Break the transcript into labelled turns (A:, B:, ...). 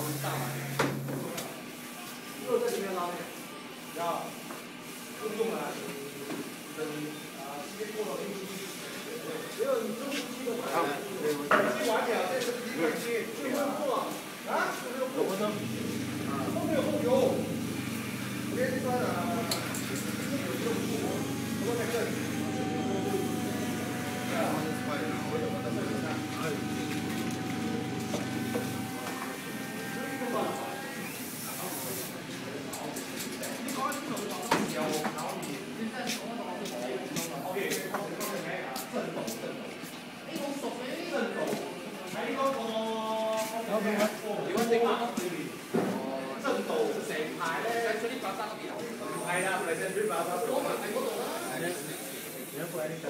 A: 我知道了。
B: 又在里面拉面，要用用啊，等啊时间过了，你只有你中呼吸的话，呼吸完了，这是第一个吸，最后做啊，最后做，后面有后油，别穿了，
A: 如果正話震度成排咧，嗰啲白沙嗰邊係啦，嚟隻水白沙。攞埋喺嗰度啦。係咧。有冇喺呢度